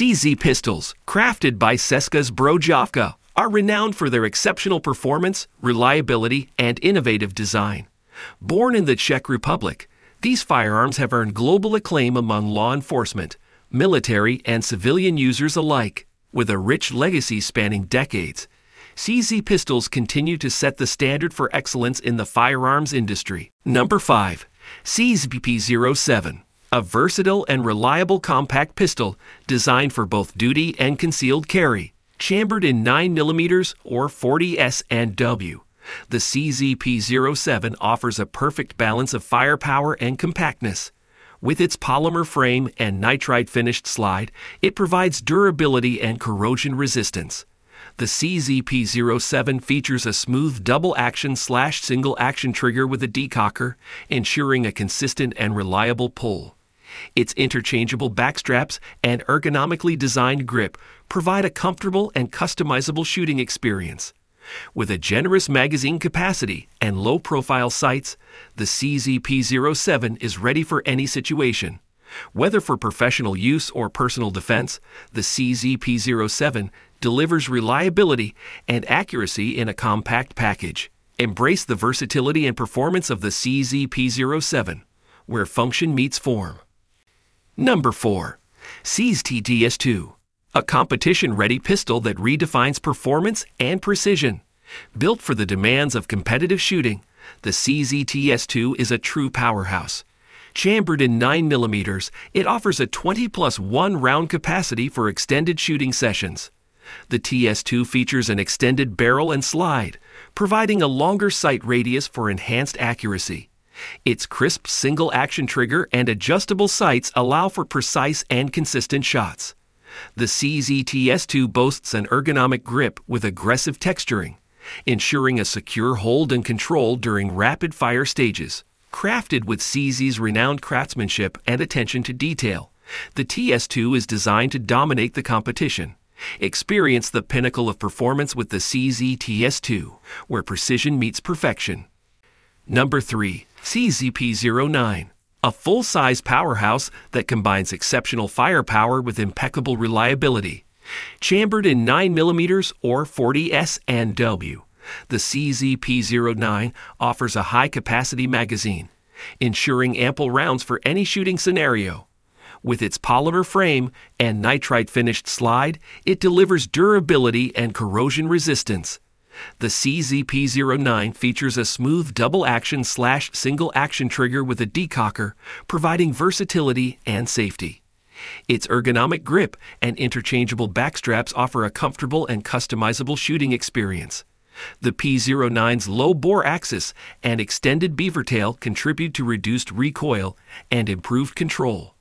CZ pistols, crafted by Ceska Zbrojovka, are renowned for their exceptional performance, reliability, and innovative design. Born in the Czech Republic, these firearms have earned global acclaim among law enforcement, military, and civilian users alike. With a rich legacy spanning decades, CZ pistols continue to set the standard for excellence in the firearms industry. Number 5. CZP07, a versatile and reliable compact pistol designed for both duty and concealed carry. Chambered in 9mm or 40S and W, the CZP07 offers a perfect balance of firepower and compactness. With its polymer frame and nitride finished slide, it provides durability and corrosion resistance. The CZP07 features a smooth double action slash single action trigger with a decocker, ensuring a consistent and reliable pull. Its interchangeable backstraps and ergonomically designed grip provide a comfortable and customizable shooting experience. With a generous magazine capacity and low profile sights, the CZP07 is ready for any situation. Whether for professional use or personal defense, the CZP07 delivers reliability and accuracy in a compact package. Embrace the versatility and performance of the CZP07, where function meets form. Number 4. CZTS2, a competition ready pistol that redefines performance and precision. Built for the demands of competitive shooting, the CZTS2 is a true powerhouse. Chambered in 9mm, it offers a 20 plus 1 round capacity for extended shooting sessions. The TS2 features an extended barrel and slide, providing a longer sight radius for enhanced accuracy. Its crisp single action trigger and adjustable sights allow for precise and consistent shots. The CZTS2 boasts an ergonomic grip with aggressive texturing, ensuring a secure hold and control during rapid fire stages. Crafted with CZ's renowned craftsmanship and attention to detail, the TS2 is designed to dominate the competition. Experience the pinnacle of performance with the CZ TS2, where precision meets perfection. Number 3. CZP09, a full size powerhouse that combines exceptional firepower with impeccable reliability. Chambered in 9mm or 40S and W, the CZP09 offers a high capacity magazine, ensuring ample rounds for any shooting scenario. With its polymer frame and nitride finished slide, it delivers durability and corrosion resistance. The CZP09 features a smooth double action slash single action trigger with a decocker, providing versatility and safety. Its ergonomic grip and interchangeable backstraps offer a comfortable and customizable shooting experience. The P09's low bore axis and extended beaver tail contribute to reduced recoil and improved control.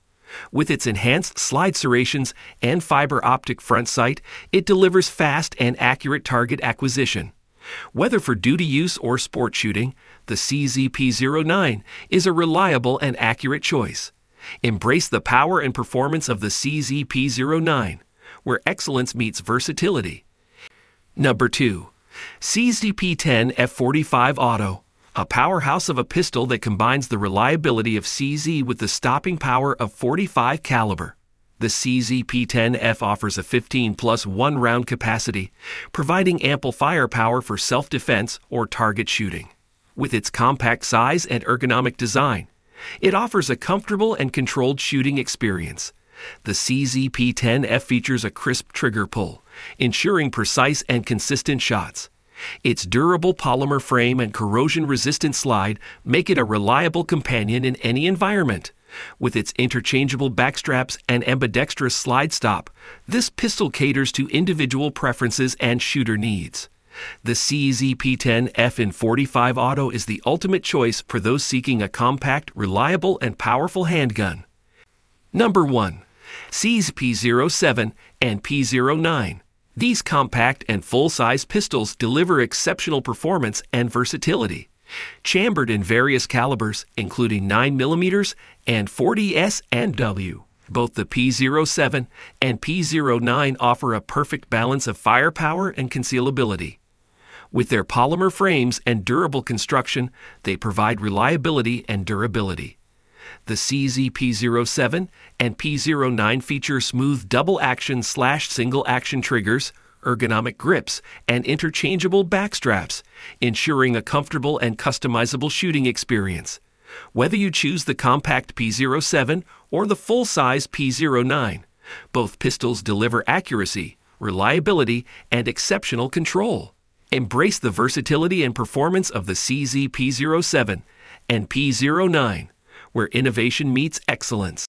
With its enhanced slide serrations and fiber optic front sight, it delivers fast and accurate target acquisition. Whether for duty use or sport shooting, the CZP09 is a reliable and accurate choice. Embrace the power and performance of the CZP09, where excellence meets versatility. Number 2. CZP10 F45 Auto a powerhouse of a pistol that combines the reliability of CZ with the stopping power of 45 caliber. The CZ P10F offers a 15 plus 1 round capacity, providing ample firepower for self defense or target shooting. With its compact size and ergonomic design, it offers a comfortable and controlled shooting experience. The CZ P10F features a crisp trigger pull, ensuring precise and consistent shots. Its durable polymer frame and corrosion resistant slide make it a reliable companion in any environment. With its interchangeable backstraps and ambidextrous slide stop, this pistol caters to individual preferences and shooter needs. The CZP10 F in 45 Auto is the ultimate choice for those seeking a compact, reliable, and powerful handgun. Number 1. CZ P07 and P09. These compact and full size pistols deliver exceptional performance and versatility. Chambered in various calibers, including 9mm and 40S and W. Both the P07 and P09 offer a perfect balance of firepower and concealability. With their polymer frames and durable construction, they provide reliability and durability. The CZ P07 and P09 feature smooth double action slash single action triggers, ergonomic grips, and interchangeable backstraps, ensuring a comfortable and customizable shooting experience. Whether you choose the compact P07 or the full size P09, both pistols deliver accuracy, reliability, and exceptional control. Embrace the versatility and performance of the CZ P07 and P09, where innovation meets excellence.